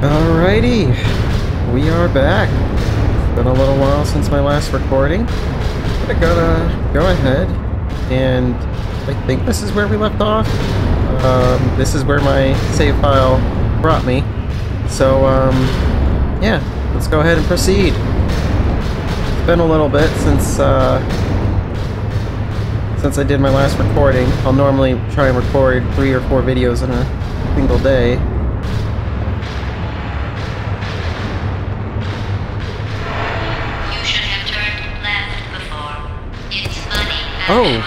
Alrighty, we are back. Been a little while since my last recording. I'm gonna go ahead and I think this is where we left off. Um, this is where my save file brought me. So, um, yeah, let's go ahead and proceed. It's been a little bit since, uh, since I did my last recording. I'll normally try and record three or four videos in a single day. Oh.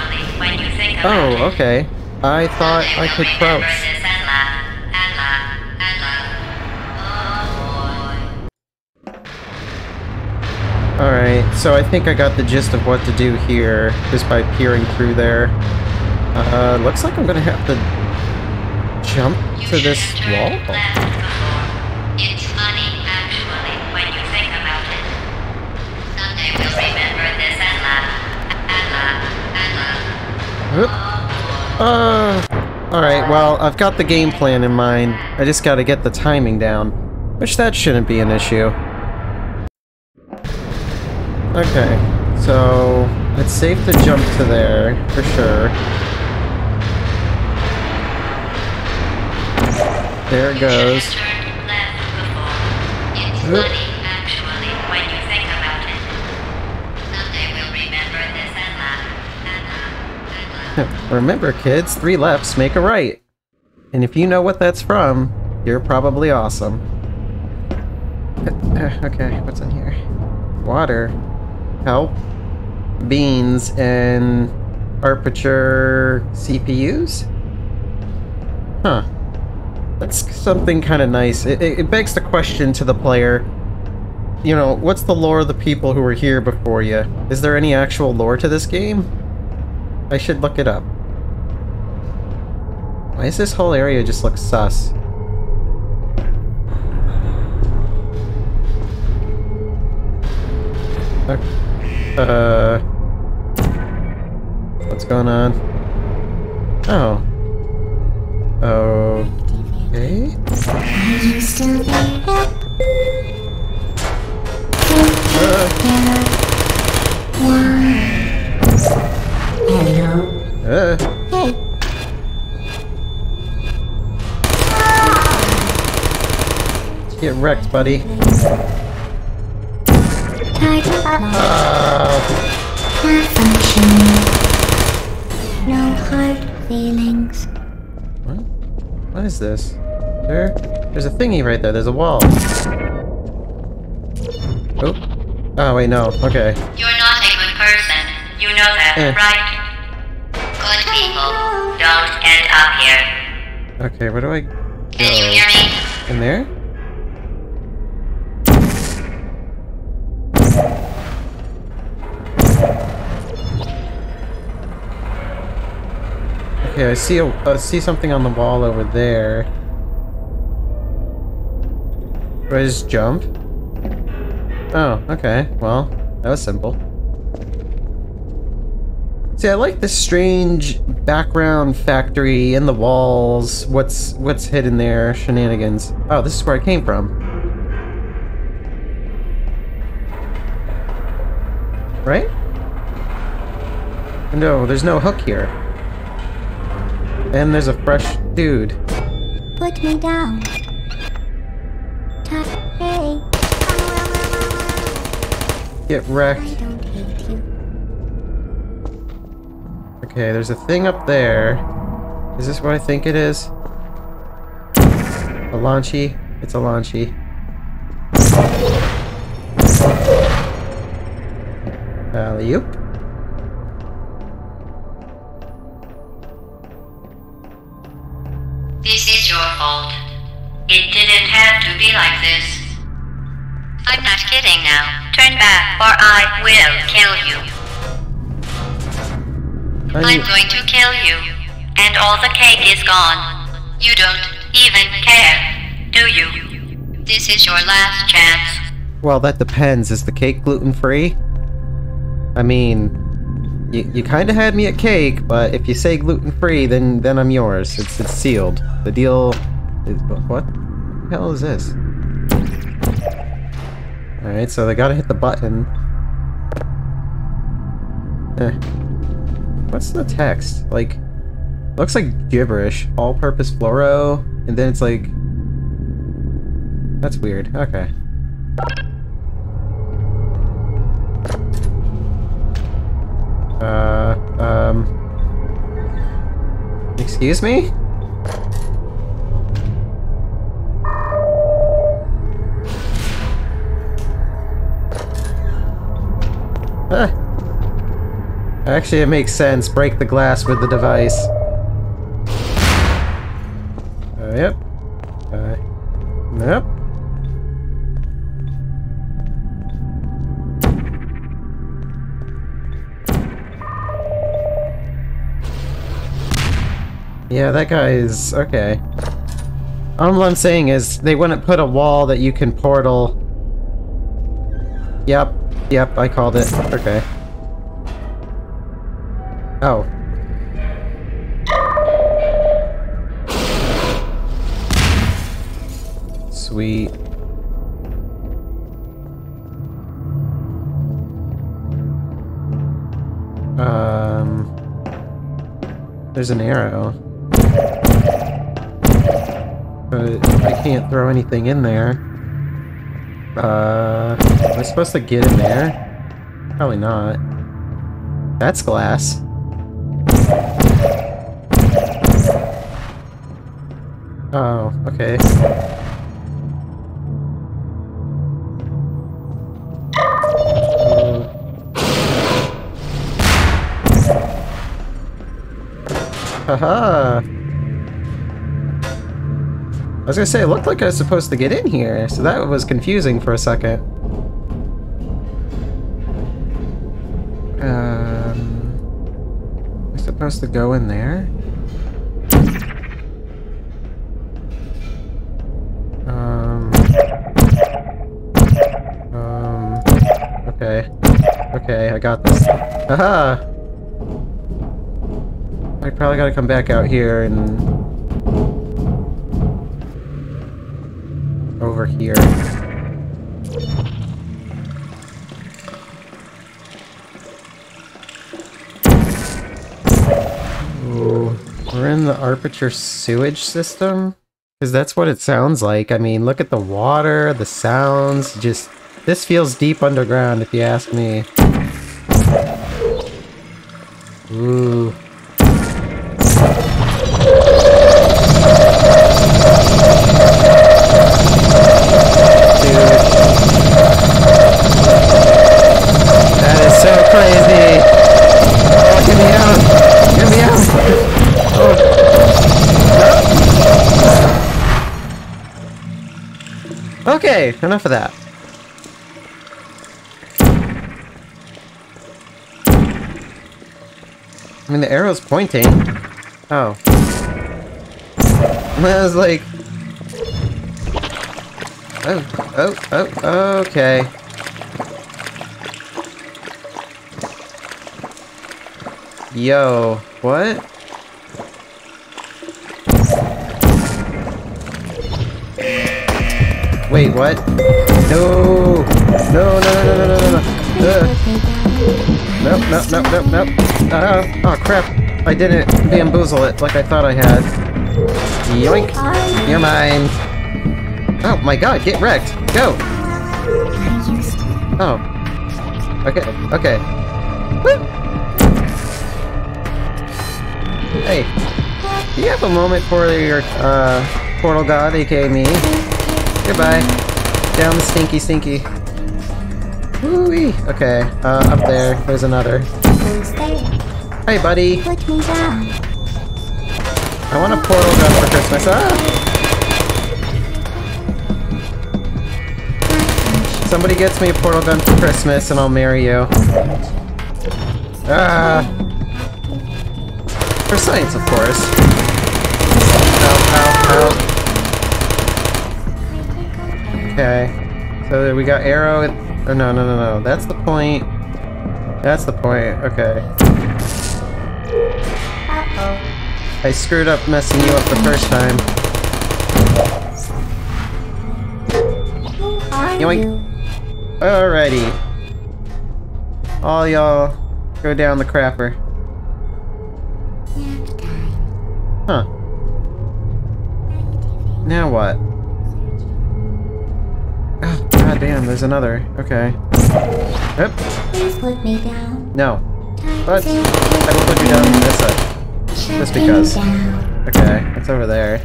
Oh, okay. I thought I could crouch. Alright, so I think I got the gist of what to do here, just by peering through there. Uh, looks like I'm gonna have to jump to this wall. left before. It's funny, actually, when you think about it. Someday we'll remember this and laugh, and laugh, and laugh. Oop. Oh boy. Uh, alright, well, I've got the game plan in mind. I just gotta get the timing down, which that shouldn't be an issue. Okay, so it's safe to jump to there, for sure. There it goes. should have turned left before. It's Oop. Remember, kids, three lefts make a right. And if you know what that's from, you're probably awesome. okay, what's in here? Water. Help. Beans and Aperture CPUs? Huh. That's something kind of nice. It, it, it begs the question to the player, you know, what's the lore of the people who were here before you? Is there any actual lore to this game? I should look it up. Why does this whole area just look sus? Uh... What's going on? Oh. Okay. Uh. Uh. Get wrecked, buddy. Target locked. Uh, Malfunctioning. No hard feelings. what? What is this? There? There's a thingy right there. There's a wall. Oh. Oh, wait, no. Okay. You're not a good person. You know that, Eh. right? People don't end up here. Okay, where do I Can you go? hear me? In there? Okay, I see a I see something on the wall over there. Do I just jump? Oh, okay. Well, that was simple. See, I like this strange background factory in the walls. What's what's hidden there? Shenanigans. Oh, this is where I came from. Right? No, there's no hook here. And there's a fresh dude. Put me down. Ta- hey. Get wrecked. Okay, there's a thing up there. Is this what I think it is? A launchy? It's a launchy. Alley-oop. This is your fault. It didn't have to be like this. I'm not kidding now. Turn back or I will kill you. I'm going to kill you. And all the cake is gone. You don't even care, do you? This is your last chance. well, that depends. Is the cake gluten-free? I mean, you, you kind of had me at cake, but if you say gluten-free, then then I'm yours. It's it's sealed. The deal is what? What the hell is this? Alright, so they gotta hit the button. Eh. What's the text? Like, looks like gibberish. All-purpose fluoro, and then it's like... That's weird. Okay. Uh, um... Excuse me? Huh. Actually, it makes sense. Break the glass with the device. Uh, yep. Uh, yep. Yeah, that guy is... okay. All I'm saying is, they wouldn't put a wall that you can portal... Yep, yep, I called it. Okay. Oh. Sweet. Um... There's an arrow. But I can't throw anything in there. Uh... Am I supposed to get in there? Probably not. That's glass. Oh, okay. Haha! I was gonna say, it looked like I was supposed to get in here, so that was confusing for a second. Um... Am I supposed to go in there? Got this. Haha! I probably gotta come back out here and... Over here. We're in the Aperture sewage system? Because that's what it sounds like. I mean, look at the water, the sounds, just... This feels deep underground, if you ask me. Oh. Okay, enough of that. I mean, the arrow's pointing. Oh. I was like... Oh, oh, oh, okay. Yo, what? Wait, what? No! No, no, no, no, no, no, no, no. Nope, nope, nope, nope, nope. Uh, oh, crap. I didn't bamboozle it like I thought I had. Yoink! You're mine! Oh my god, get wrecked! Go! Oh. Okay, okay. Hey, do you have a moment for your, uh, portal god, aka me? Goodbye. Down the stinky stinky. Woo-wee! Okay, uh, up there, there's another. Hey, buddy! I want a portal gun for Christmas. Ah! Somebody gets me a portal gun for Christmas and I'll marry you. Ah! For science, of course. Ow, ow, ow. Okay. So we got arrow. Oh, no, no, no, no. That's the point. That's the point. Okay. Uh-oh. I screwed up messing you up the first time. Who are Yoink. you? Alrighty. All y'all go down the crapper. Huh. Now what? God damn, there's another. Okay. Yep. Please put me down. No. But I will put you down this side. just because. Okay, it's over there.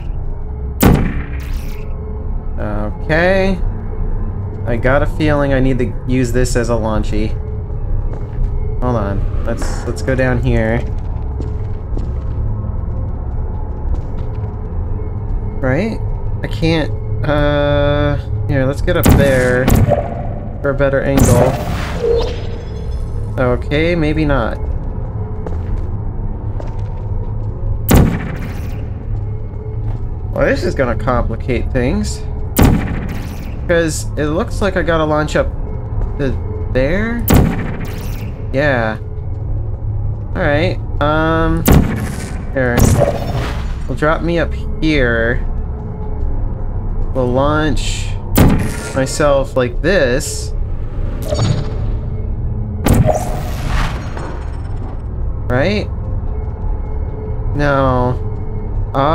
Okay. I got a feeling I need to use this as a launchy. Hold on. Let's let's go down here. Right? I can't uh here, let's get up there for a better angle. Okay, maybe not. Well, this is gonna complicate things. Because it looks like I gotta launch up to there? Yeah. Alright, um... Here. Well, drop me up here. Will launch myself like this. Right? No. Oh.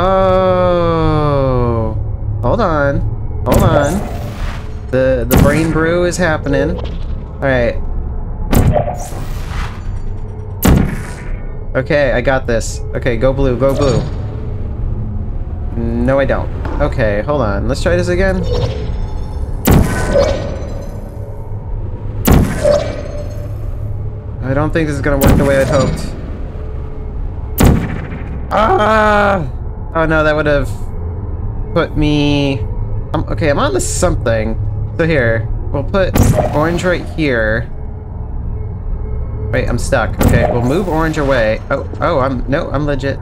Hold on. Hold on. The the brain brew is happening. Alright. Okay, I got this. Okay, go blue, go blue. No, I don't. Okay, hold on. Let's try this again. I don't think this is gonna work the way I'd hoped. Ah! Oh no, that would have put me... Um, okay, I'm on to something. So here, we'll put orange right here. Wait, I'm stuck. Okay, we'll move orange away. Oh, oh, I'm... No, I'm legit.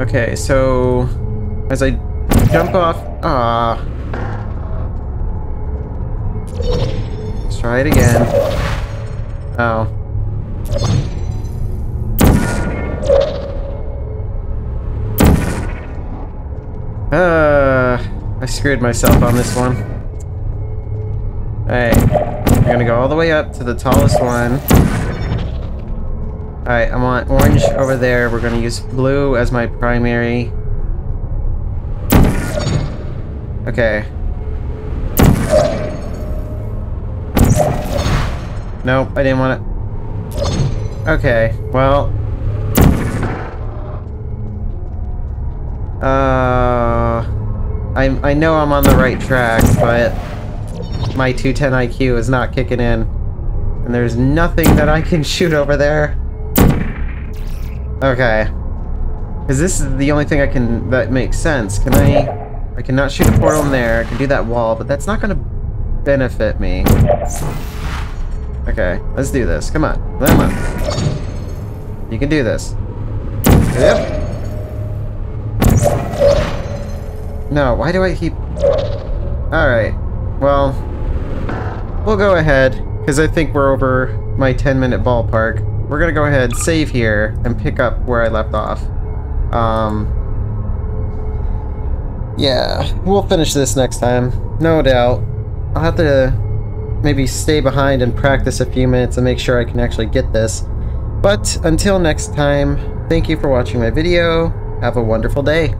Okay, so... As I jump off... Ah. Let's try it again. Oh. Uh, I screwed myself on this one. Alright, I'm gonna go all the way up to the tallest one. Alright, I want orange over there. We're gonna use blue as my primary. Okay. Nope, I didn't want it. Okay, well... Uh, I I know I'm on the right track, but my 210 IQ is not kicking in, and there's nothing that I can shoot over there. Okay, because this is the only thing I can that makes sense. Can I? I cannot shoot a portal in there. I can do that wall, but that's not going to benefit me. Okay, let's do this. Come on, come on. You can do this. Yep. No, why do I keep... Alright, well... We'll go ahead, because I think we're over my 10 minute ballpark. We're gonna go ahead, and save here, and pick up where I left off. Um... Yeah, we'll finish this next time, no doubt. I'll have to maybe stay behind and practice a few minutes and make sure I can actually get this. But until next time, thank you for watching my video. Have a wonderful day.